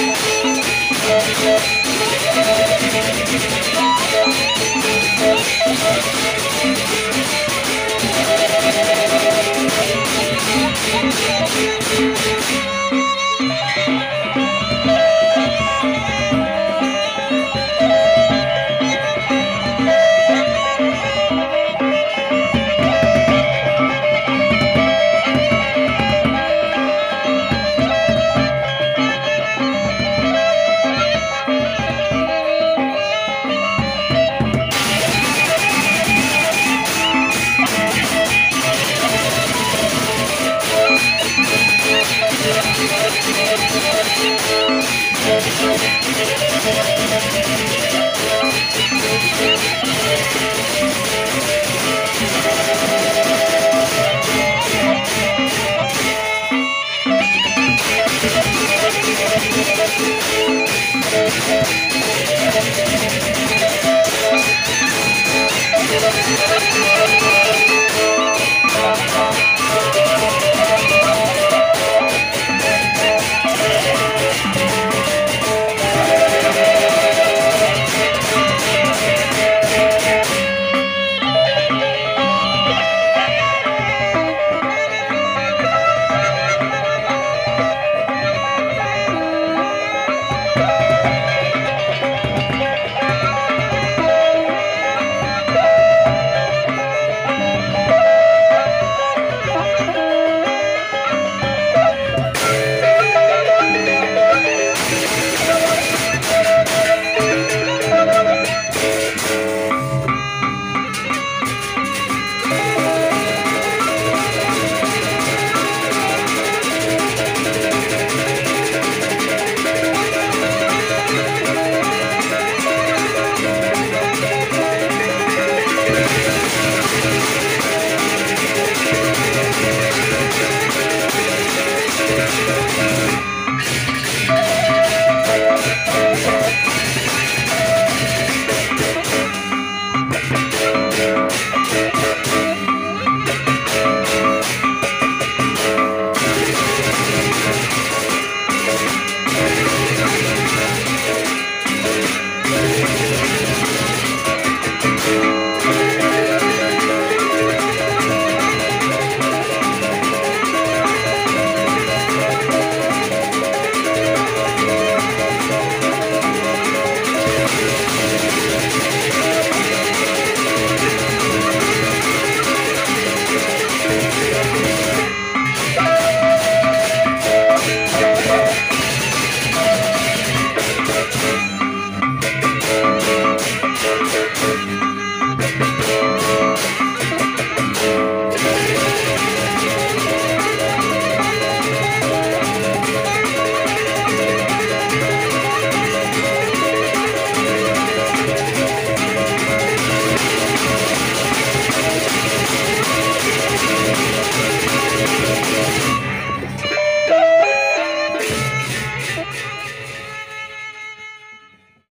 Thank